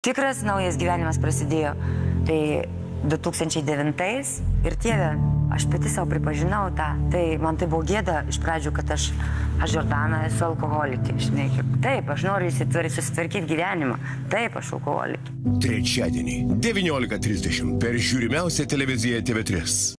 tikras naujas gyvenimas prasidėjo. Tai du tūkstančiai devintais ir dieve aš pati sau pripažinau tą. Tai man tai buvo gėda iš pradžių kad aš aš džordana esu alkoholikė žinai taip aš noriu įsitvar susitvarkyt gyvenimą. Taip aš alkoholikė. Trečiadienį 19.30 per žiūrimiausią televiziją TV3.